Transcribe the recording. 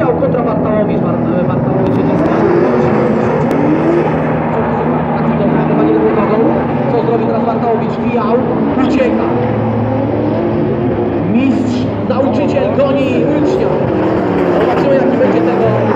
wbijał kontra Bartałowicz, Bartałowicz jedzie z e, Taki nogą. Co zrobi teraz Bartałowicz? Wbijał, ucieka. Mistrz, nauczyciel goni ucznia. Zobaczymy jaki będzie tego